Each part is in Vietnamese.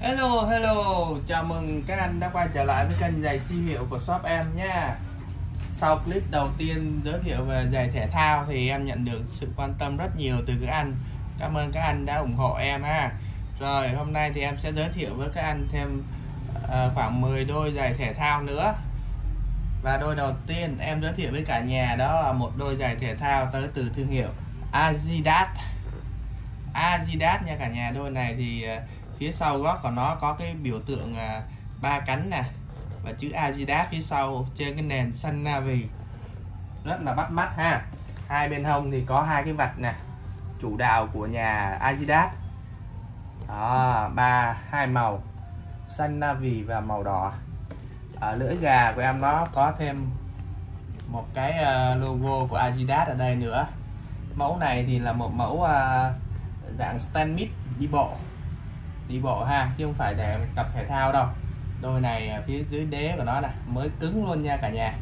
Hello hello. Chào mừng các anh đã quay trở lại với kênh giày siêu hiệu của shop em nha. Sau clip đầu tiên giới thiệu về giày thể thao thì em nhận được sự quan tâm rất nhiều từ các anh. Cảm ơn các anh đã ủng hộ em ha. Rồi hôm nay thì em sẽ giới thiệu với các anh thêm uh, khoảng 10 đôi giày thể thao nữa. Và đôi đầu tiên em giới thiệu với cả nhà đó là một đôi giày thể thao tới từ thương hiệu Adidas. Adidas nha cả nhà đôi này thì uh, phía sau gót của nó có cái biểu tượng à, ba cánh nè và chữ Adidas phía sau trên cái nền xanh navy rất là bắt mắt ha. Hai bên hông thì có hai cái vạch nè chủ đạo của nhà Adidas. Đó ba hai màu xanh navy và màu đỏ. Ở lưỡi gà của em nó có thêm một cái à, logo của Adidas ở đây nữa. Mẫu này thì là một mẫu uh, dạng stand mid đi bộ đi bộ ha chứ không phải để tập thể thao đâu. Đôi này à, phía dưới đế của nó nè mới cứng luôn nha cả nhà.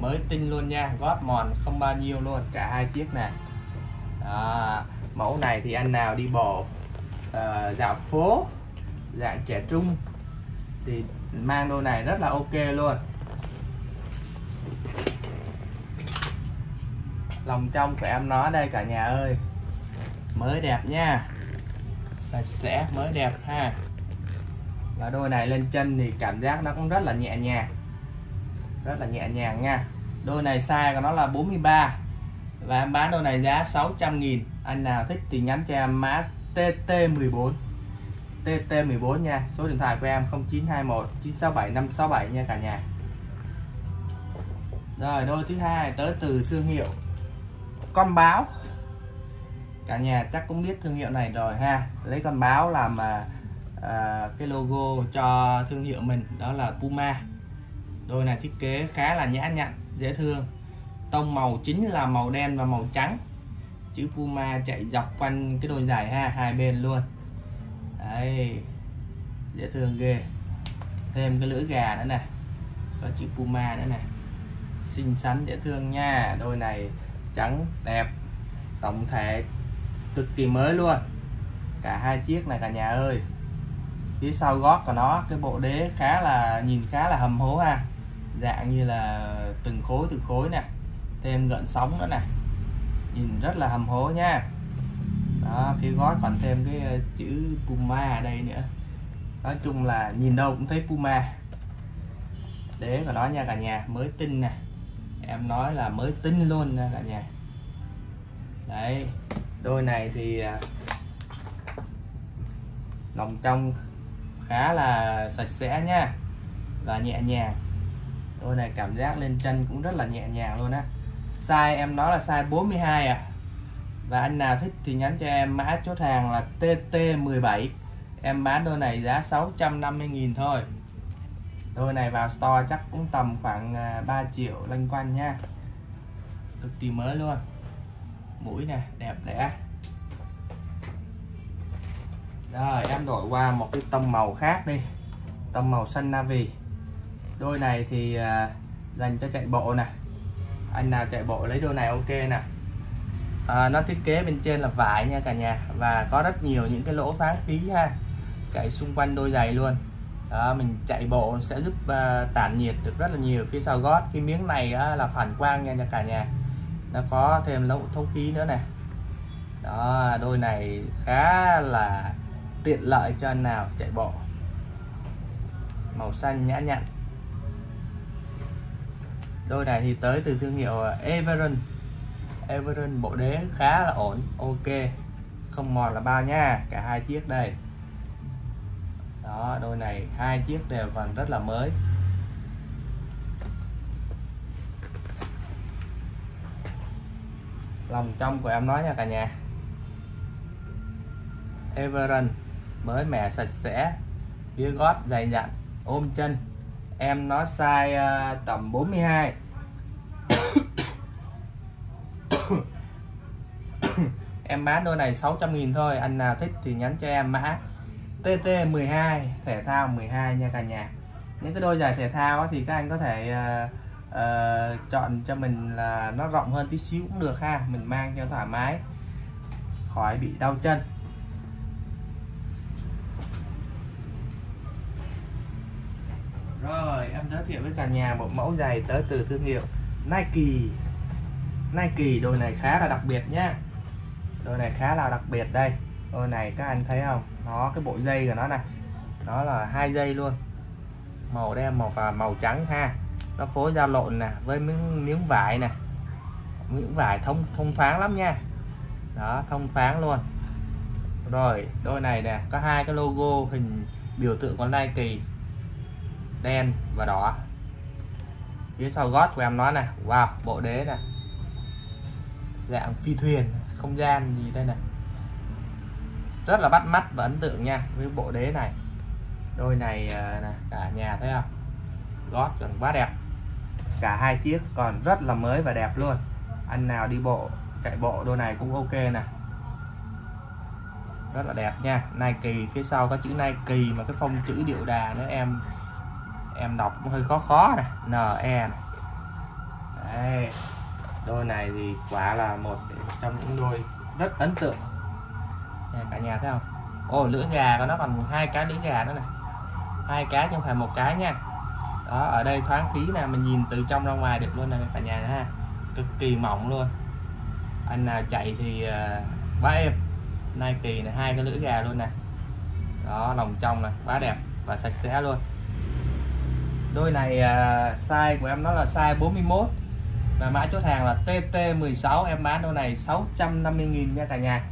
Mới tinh luôn nha gót mòn không bao nhiêu luôn cả hai chiếc nè. Đó. mẫu này thì anh nào đi bộ uh, dạo phố dạng trẻ trung thì mang đôi này rất là ok luôn. Lòng trong của em nó đây cả nhà ơi. Mới đẹp nha sạch sẽ mới đẹp ha. Và đôi này lên chân thì cảm giác nó cũng rất là nhẹ nhàng. Rất là nhẹ nhàng nha. Đôi này size của nó là 43 và em bán đôi này giá 600.000 anh nào thích thì nhắn cho em mã TT14 TT14 nha. Số điện thoại của em 0921 967 567 nha cả nhà. Rồi, đôi thứ hai tới từ thương hiệu. Con báo cả nhà chắc cũng biết thương hiệu này rồi ha. Lấy con báo làm à, à, cái logo cho thương hiệu mình đó là Puma. Đôi này thiết kế khá là nhã nhặn dễ thương. Tông màu chính là màu đen và màu trắng. Chữ Puma chạy dọc quanh cái đôi giày ha hai bên luôn. Đấy dễ thương ghê. Thêm cái lưỡi gà nữa nè. Có chữ Puma nữa nè. Xinh xắn dễ thương nha. Đôi này trắng đẹp tổng thể cực kỳ mới luôn. Cả hai chiếc này cả nhà ơi. Phía sau gót của nó, cái bộ đế khá là, nhìn khá là hầm hố ha. Dạng như là từng khối từng khối nè. Thêm gợn sóng nữa nè. Nhìn rất là hầm hố nha. Đó, phía gót còn thêm cái ờ, chữ Puma ở đây nữa. Nói chung là nhìn đâu cũng thấy Puma. Đế của nó nha cả nhà, mới tinh nè. Em nói là mới tinh luôn nha cả nhà. Đấy đôi này thì à, lòng trong khá là sạch sẽ nha và nhẹ nhàng. Đôi này cảm giác lên chân cũng rất là nhẹ nhàng luôn á. Size em nói là size 42 à. Và anh nào thích thì nhắn cho em, mã chốt hàng là TT17 em bán đôi này giá 650.000 thôi. Đôi này vào store chắc cũng tầm khoảng à, 3 triệu lanh quanh nha. Cực kỳ mới luôn mũi nè đẹp đẽ rồi em đổi qua một cái tông màu khác đi. Tông màu xanh navy đôi này thì uh, dành cho chạy bộ nè. Anh nào chạy bộ lấy đôi này ok nè. À, nó thiết kế bên trên là vải nha cả nhà và có rất nhiều những cái lỗ thoáng khí ha chạy xung quanh đôi giày luôn. Đó, mình chạy bộ sẽ giúp uh, tản nhiệt được rất là nhiều. Phía sau gót cái miếng này uh, là phản quang nha cả nhà nó có thêm lỗ thông khí nữa này. đó, đôi này khá là tiện lợi cho anh nào chạy bộ. Màu xanh nhã nhặn. Đôi này thì tới từ thương hiệu Everon. Everon bộ đế khá là ổn, ok. Không mòn là bao nha, cả hai chiếc đây. Đó, đôi này hai chiếc đều còn rất là mới. Lòng trong của em nói nha cả nhà. Everon mới mẻ sạch sẽ phía gót dày dặn ôm chân. Em nó size uh, à, tầm 42 em bán đôi này 600.000 thôi anh nào thích thì nhắn cho em mã TT12 thể thao 12 nha cả nhà. Những cái đôi giày thể thao thì các anh có thể uh, uh, chọn cho mình là nó rộng hơn tí xíu cũng được ha. Mình mang cho thoải mái. Khỏi bị đau chân. Rồi em giới thiệu với cả nhà một mẫu giày tới từ thương hiệu Nike. Nike đôi này khá là đặc biệt nhá. Đôi này khá là đặc biệt đây. Đôi này các anh thấy không? Nó cái bộ dây của nó này nó là hai dây luôn. Màu đen màu và màu trắng ha nó phối giao lộn nè với miếng miếng vải nè. Miếng vải thông thông thoáng lắm nha. Đó thông thoáng luôn. Rồi đôi này nè có hai cái logo hình biểu tượng con Nike đen và đỏ. Phía sau gót của em nó nè wow bộ đế nè. Dạng phi thuyền không gian gì đây nè. Rất là bắt mắt và ấn tượng nha với bộ đế này. Đôi này à, nè, cả nhà thấy không? Gót còn quá đẹp cả hai chiếc còn rất là mới và đẹp luôn. Anh nào đi bộ chạy bộ đôi này cũng ok nè. Rất là đẹp nha. Nike phía sau có chữ Nike mà cái phông chữ điệu đà nữa em em đọc cũng hơi khó khó nè. NE này. Đấy. đôi này thì quả là một trong những đôi rất ấn tượng. Nha, cả nhà thấy không? Ồ lưỡi gà của nó còn hai cái lưỡi gà nữa này hai cái chứ không phải một cái nha đó ở đây thoáng khí nè mình nhìn từ trong ra ngoài được luôn nè cả nhà ha. Cực kỳ mỏng luôn. Anh nào chạy thì uh, quá êm. Nike này hai cái lưỡi gà luôn nè. Đó lòng trong này quá đẹp và sạch sẽ luôn. Đôi này uh, size của em nó là size 41 và mã chốt hàng là TT16 em bán đôi này 650.000 nha cả nhà.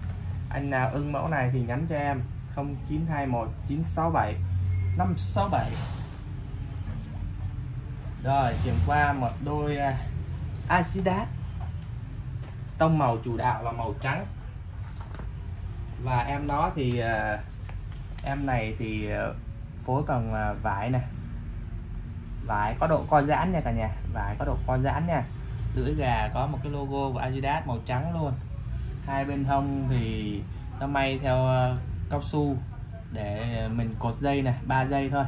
Anh nào ưng mẫu này thì nhắn cho em. 0921 967 567 rồi chuyển qua một đôi à, uh, Adidas tông màu chủ đạo là màu trắng. Và em nó thì à, em này thì à, phối bằng vải này vải có độ co giãn nha cả nhà. Vải có độ co giãn nha. Lưỡi gà có một cái logo của Adidas màu trắng luôn. Hai bên hông thì nó may theo cao su để mình cột dây này ba dây thôi.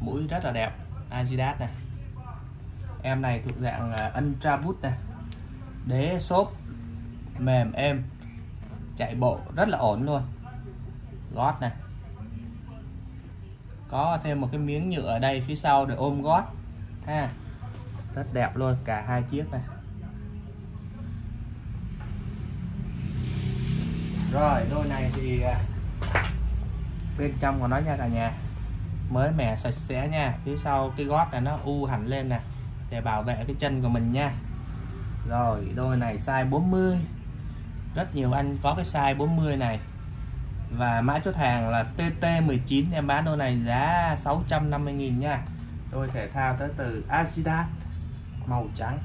Mũi rất là đẹp Adidas này em này thuộc dạng à, Ultra boot này. Đế, xốp, mềm, êm, chạy bộ rất là ổn luôn. Gót này. Có thêm một cái miếng nhựa ở đây phía sau để ôm gót. Ha, rất đẹp luôn, cả hai chiếc này. Rồi, đôi này thì à, bên trong của nó nha cả nhà. Mới mẻ sạch sẽ nha, phía sau cái gót này nó u hẳn lên nè để bảo vệ cái chân của mình nha. Rồi, đôi này size 40 rất nhiều anh có cái size 40 này. Và mã chốt hàng là TT19 em bán đôi này giá 650.000 nha. Đôi thể thao tới từ Adidas, màu trắng.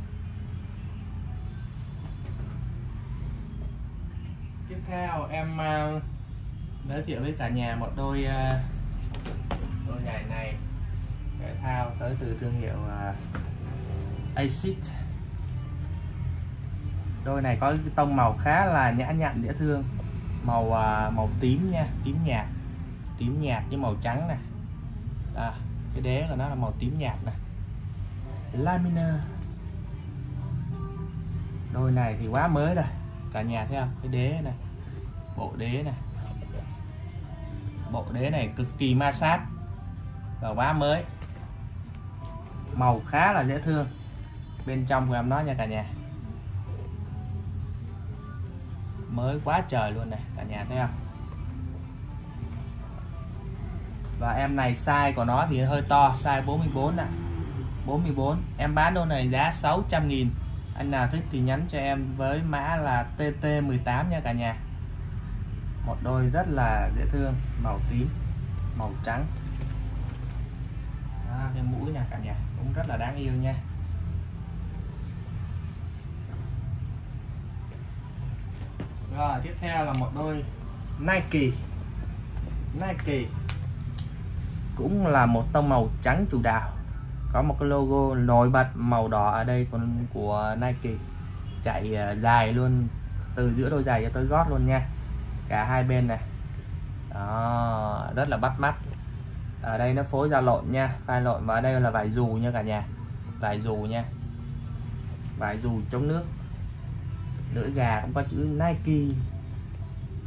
Tiếp theo em à, giới thiệu với cả nhà một đôi à, đôi giày này. Thể thao tới từ thương hiệu à, acid. Đôi này có tông màu khá là nhã nhặn dễ thương. Màu à, màu tím nha tím nhạt. Tím nhạt với màu trắng nè. À, cái đế của nó là màu tím nhạt nè. Laminer đôi này thì quá mới rồi. Cả nhà thấy không? Cái đế này bộ đế này bộ đế này cực kỳ ma sát và quá mới. Màu khá là dễ thương bên trong của em nó nha cả nhà. Mới quá trời luôn này cả nhà thấy không? Và em này size của nó thì hơi to size 44 nè 44 em bán đôi này giá 600 nghìn. Anh nào thích thì nhắn cho em với mã là TT18 nha cả nhà. Một đôi rất là dễ thương màu tím màu trắng. À, cái mũi nè cả nhà cũng rất là đáng yêu nha. Rồi tiếp theo là một đôi Nike. Nike cũng là một tông màu trắng chủ đạo. Có một cái logo nổi bật màu đỏ ở đây của, của Nike. Chạy à, dài luôn. Từ giữa đôi giày cho tới gót luôn nha. Cả hai bên này. Đó rất là bắt mắt. Ở đây nó phối ra lộn nha. Phai lộn và ở đây là vải dù nha cả nhà. Vải dù nha. Vải dù chống nước lưỡi gà cũng có chữ Nike.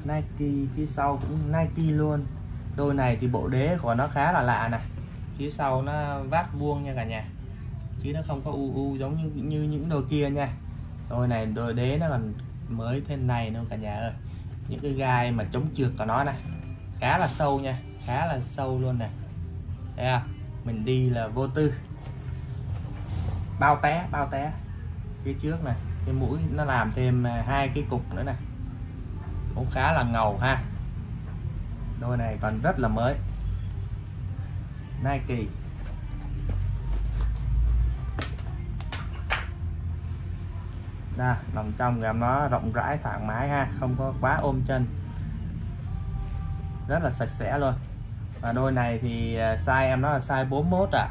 Nike, phía sau cũng Nike luôn. Đôi này thì bộ đế của nó khá là lạ này phía sau nó vát vuông nha cả nhà. Chứ nó không có u u giống như như những đôi kia nha. Đôi này, đôi đế nó còn mới thế này nữa cả nhà ơi. Những cái gai mà chống trượt của nó này khá là sâu nha, khá là sâu luôn nè. Thấy không? Mình đi là vô tư. Bao té bao té phía trước này. Cái mũi nó làm thêm à, hai cái cục nữa nè cũng khá là ngầu ha. Đôi này còn rất là mới. Nike. Đây, lòng trong gầm nó rộng rãi thoải mái ha. Không có quá ôm chân. Rất là sạch sẽ luôn. Và đôi này thì à, size em nó là size 41 à.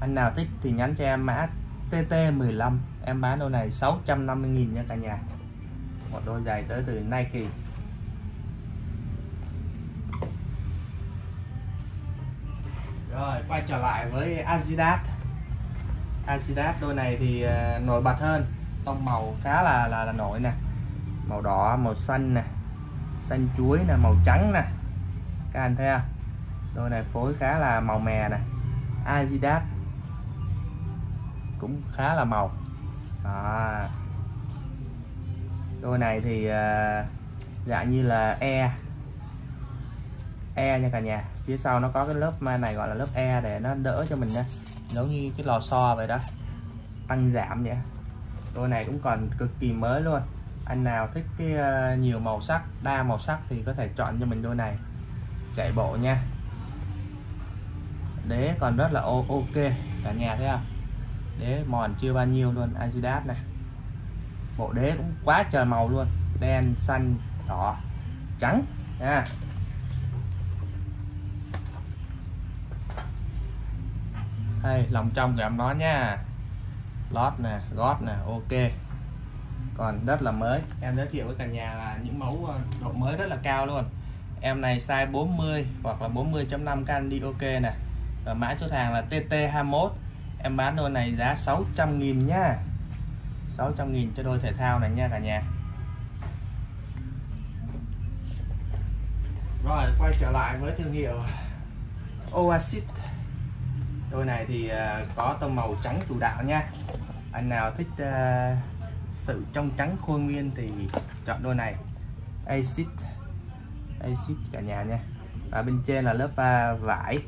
Anh nào thích thì nhắn cho em mã TT15 em bán đôi này 650.000 nha cả nhà. Một đôi giày tới từ Nike. Rồi quay trở lại với Adidas. Adidas đôi này thì à, nổi bật hơn. Tông màu khá là là, là nổi nè. Màu đỏ màu xanh nè. Xanh chuối nè màu trắng nè. Các anh thấy không? Đôi này phối khá là màu mè nè. Adidas cũng khá là màu đó. đôi này thì uh, dạng như là e. E nha cả nhà. Phía sau nó có cái lớp này gọi là lớp e để nó đỡ cho mình nha giống như cái lò xo vậy đó. Tăng giảm vậy. Đôi này cũng còn cực kỳ mới luôn. Anh nào thích cái uh, nhiều màu sắc đa màu sắc thì có thể chọn cho mình đôi này. Chạy bộ nha. Đế còn rất là ok. Cả nhà thấy không? Đế, mòn chưa bao nhiêu luôn Adidas này. Bộ đế cũng quá trời màu luôn, đen, xanh, đỏ, trắng, nha. Đây lòng trong của em nó nha. Lót nè, gót nè, ok. Còn rất là mới. Em giới thiệu với cả nhà là những mẫu ờ, độ mới rất là cao luôn. Em này size 40 hoặc là 40.5 can đi ok nè. Mã chốt hàng là TT21 em bán đôi này giá 600 nghìn nha. 600 nghìn cho đôi thể thao này nha cả nhà. Rồi quay trở lại với thương hiệu Oasis. Đôi này thì à, có tông màu trắng chủ đạo nha. Anh nào thích uh, sự trong trắng khôi nguyên thì chọn đôi này. Acid acid cả nhà nha. Và bên trên là lớp uh, vải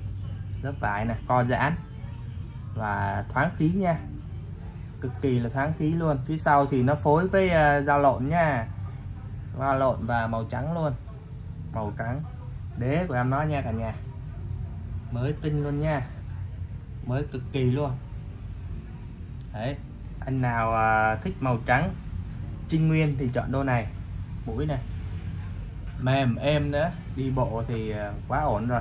lớp vải nè co giãn và thoáng khí nha. Cực kỳ là thoáng khí luôn. Phía sau thì nó phối với ờ, da lộn nha. Da lộn và màu trắng luôn. Màu trắng. Đế của em nói nha cả nhà. Mới tinh luôn nha. Mới cực kỳ luôn. Đấy. Anh nào ờ, thích màu trắng, trinh nguyên thì chọn đôi này. Mũi này. Mềm, êm nữa. Đi bộ thì ờ, quá ổn rồi.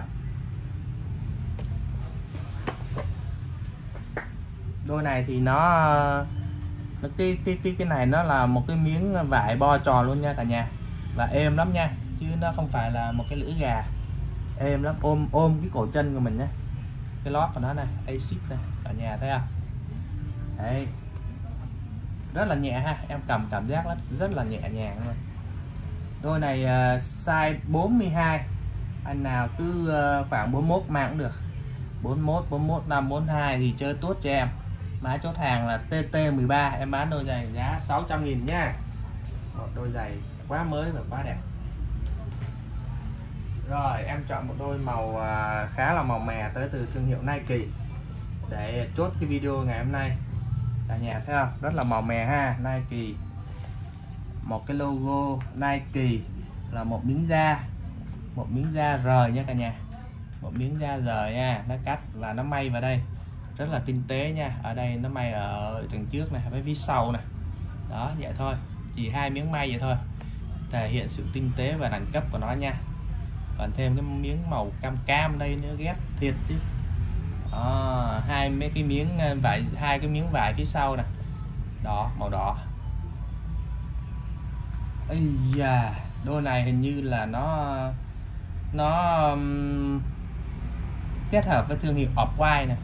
Đôi này thì nó cái cái cái cái này nó là một cái miếng vải bo tròn luôn nha cả nhà. Và êm lắm nha chứ nó không phải là một cái lưỡi gà. Êm lắm ôm ôm cái cổ chân của mình nhé cái lót của nó này acid này cả nhà thấy không? Đấy. Rất là nhẹ ha em cầm cảm giác rất, rất là nhẹ nhàng luôn. Đôi này uh, size 42 anh nào cứ uh, khoảng 41 mang cũng được. 41 41 5 42 thì chơi tốt cho em mã chốt hàng là TT13 em bán đôi giày giá 600 nghìn nha. Một đôi giày quá mới và quá đẹp. Rồi, em chọn một đôi màu à, khá là màu mè tới từ thương hiệu Nike để chốt cái video ngày hôm nay. Cả nhà thấy không? Rất là màu mè ha, Nike. Một cái logo Nike là một miếng da, một miếng da rời nha cả nhà. Một miếng da rời nha, nó cắt và nó may vào đây rất là tinh tế nha. Ở đây nó may ở đằng trước này với phía sau này đó vậy thôi. Chỉ hai miếng may vậy thôi. Thể hiện sự tinh tế và đẳng cấp của nó nha. Còn thêm cái miếng màu cam cam đây nữa ghép thiệt chứ. Đó, hai mấy cái miếng ờ, vải hai cái miếng vải phía sau nè. Đỏ màu đỏ. Ây da, đôi này hình như là nó nó um, kết hợp với thương hiệu Off-White này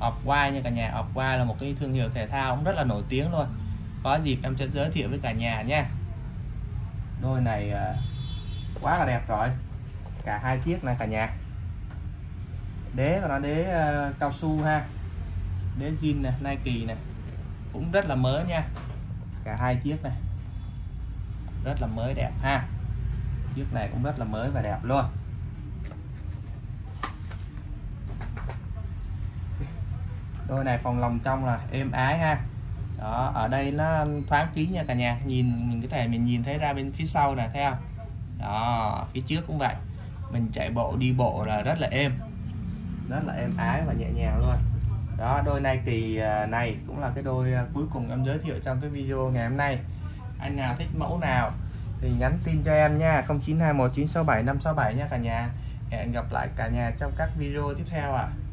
Off-White nha cả nhà. Off-White là một cái thương hiệu thể thao cũng rất là nổi tiếng luôn. Có dịp em sẽ giới thiệu với cả nhà nha. Đôi này à, quá là đẹp rồi. Cả hai chiếc này cả nhà. Đế của nó đế uh, cao su ha. Đế zin này Nike này cũng rất là mới nha. Cả hai chiếc này. Rất là mới đẹp ha. Chiếc này cũng rất là mới và đẹp luôn. Đôi này phòng lòng trong là êm ái ha. Đó, ở đây nó thoáng kín nha cả nhà. Nhìn mình có thể mình nhìn thấy ra bên phía sau này thấy không? Đó, phía trước cũng vậy. Mình chạy bộ, đi bộ là rất là êm. Rất là êm ái và nhẹ nhàng luôn. Đó, đôi này thì à, này cũng là cái đôi à, cuối cùng em giới thiệu trong cái video ngày hôm nay. Anh nào thích mẫu nào thì nhắn tin cho em nha. 0921967567 nha cả nhà. Hẹn gặp lại cả nhà trong các video tiếp theo ạ. à.